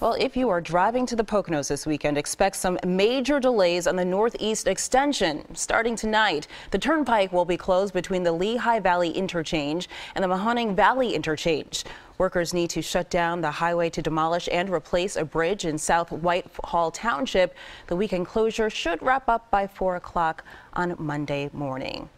Well, if you are driving to the Poconos this weekend, expect some major delays on the Northeast Extension. Starting tonight, the turnpike will be closed between the Lehigh Valley Interchange and the Mahoning Valley Interchange. Workers need to shut down the highway to demolish and replace a bridge in South Whitehall Township. The weekend closure should wrap up by 4 o'clock on Monday morning.